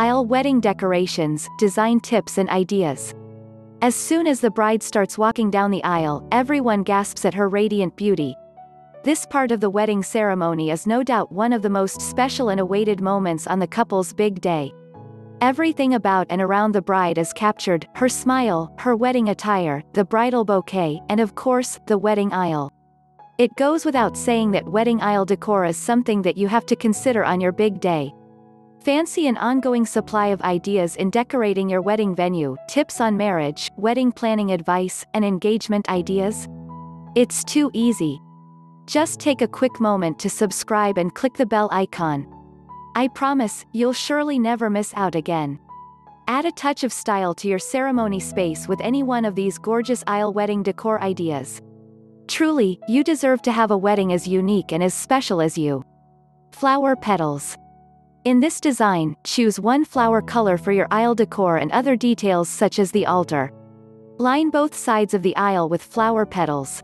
Aisle wedding decorations, design tips and ideas. As soon as the bride starts walking down the aisle, everyone gasps at her radiant beauty. This part of the wedding ceremony is no doubt one of the most special and awaited moments on the couple's big day. Everything about and around the bride is captured, her smile, her wedding attire, the bridal bouquet, and of course, the wedding aisle. It goes without saying that wedding aisle decor is something that you have to consider on your big day. Fancy an ongoing supply of ideas in decorating your wedding venue, tips on marriage, wedding planning advice, and engagement ideas? It's too easy. Just take a quick moment to subscribe and click the bell icon. I promise, you'll surely never miss out again. Add a touch of style to your ceremony space with any one of these gorgeous aisle wedding decor ideas. Truly, you deserve to have a wedding as unique and as special as you. Flower petals. In this design, choose one flower color for your aisle decor and other details such as the altar. Line both sides of the aisle with flower petals.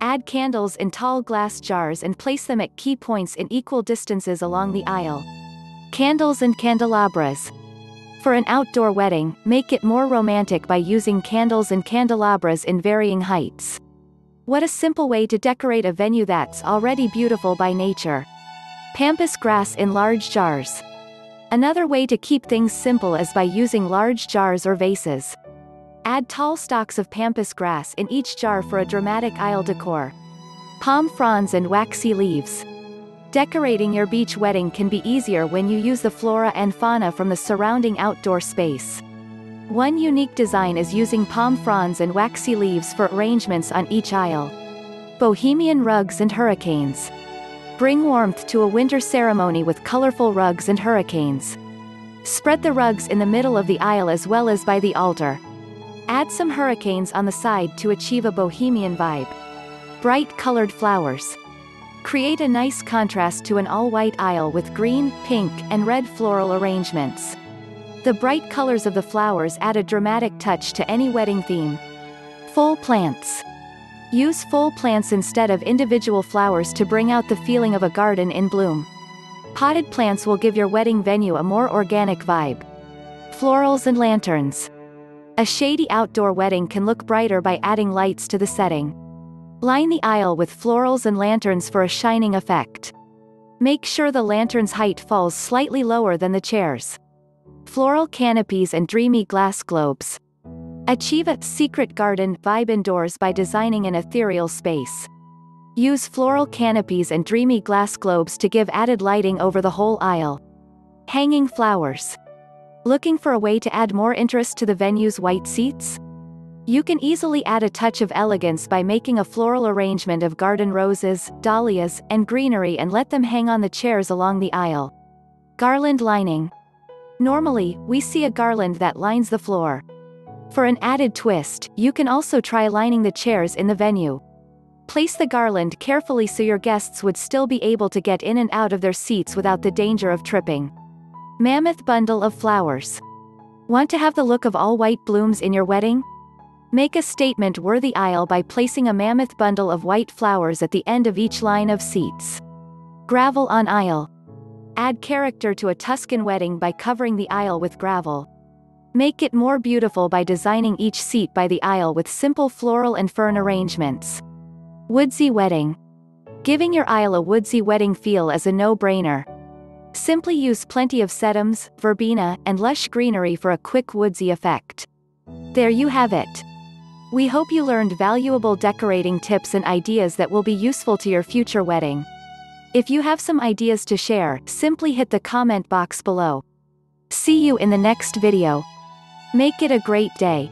Add candles in tall glass jars and place them at key points in equal distances along the aisle. Candles and candelabras. For an outdoor wedding, make it more romantic by using candles and candelabras in varying heights. What a simple way to decorate a venue that's already beautiful by nature. Pampas grass in large jars. Another way to keep things simple is by using large jars or vases. Add tall stalks of pampas grass in each jar for a dramatic aisle decor. Palm fronds and waxy leaves. Decorating your beach wedding can be easier when you use the flora and fauna from the surrounding outdoor space. One unique design is using palm fronds and waxy leaves for arrangements on each aisle. Bohemian rugs and hurricanes. Bring warmth to a winter ceremony with colorful rugs and hurricanes. Spread the rugs in the middle of the aisle as well as by the altar. Add some hurricanes on the side to achieve a bohemian vibe. Bright colored flowers. Create a nice contrast to an all-white aisle with green, pink, and red floral arrangements. The bright colors of the flowers add a dramatic touch to any wedding theme. Full plants. Use full plants instead of individual flowers to bring out the feeling of a garden in bloom. Potted plants will give your wedding venue a more organic vibe. Florals and lanterns. A shady outdoor wedding can look brighter by adding lights to the setting. Line the aisle with florals and lanterns for a shining effect. Make sure the lantern's height falls slightly lower than the chairs. Floral canopies and dreamy glass globes. Achieve a secret garden vibe indoors by designing an ethereal space. Use floral canopies and dreamy glass globes to give added lighting over the whole aisle. Hanging flowers. Looking for a way to add more interest to the venue's white seats? You can easily add a touch of elegance by making a floral arrangement of garden roses, dahlias, and greenery and let them hang on the chairs along the aisle. Garland lining. Normally, we see a garland that lines the floor. For an added twist, you can also try lining the chairs in the venue. Place the garland carefully so your guests would still be able to get in and out of their seats without the danger of tripping. Mammoth bundle of flowers. Want to have the look of all white blooms in your wedding? Make a statement-worthy aisle by placing a mammoth bundle of white flowers at the end of each line of seats. Gravel on aisle. Add character to a Tuscan wedding by covering the aisle with gravel. Make it more beautiful by designing each seat by the aisle with simple floral and fern arrangements. Woodsy wedding. Giving your aisle a woodsy wedding feel is a no-brainer. Simply use plenty of sedums, verbena, and lush greenery for a quick woodsy effect. There you have it. We hope you learned valuable decorating tips and ideas that will be useful to your future wedding. If you have some ideas to share, simply hit the comment box below. See you in the next video. Make it a great day.